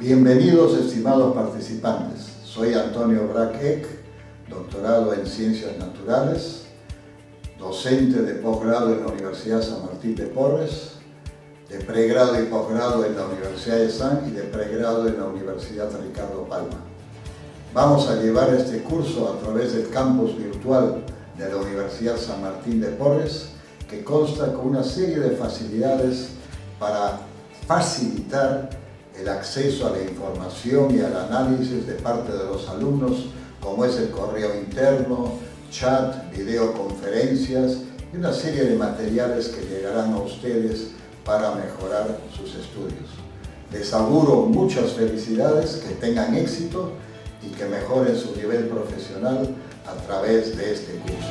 Bienvenidos estimados participantes. Soy Antonio Brack doctorado en Ciencias Naturales, docente de posgrado en la Universidad San Martín de Porres, de pregrado y posgrado en la Universidad de San y de pregrado en la Universidad Ricardo Palma. Vamos a llevar este curso a través del campus virtual de la Universidad San Martín de Porres, que consta con una serie de facilidades para facilitar el acceso a la información y al análisis de parte de los alumnos, como es el correo interno, chat, videoconferencias y una serie de materiales que llegarán a ustedes para mejorar sus estudios. Les auguro muchas felicidades, que tengan éxito y que mejoren su nivel profesional a través de este curso.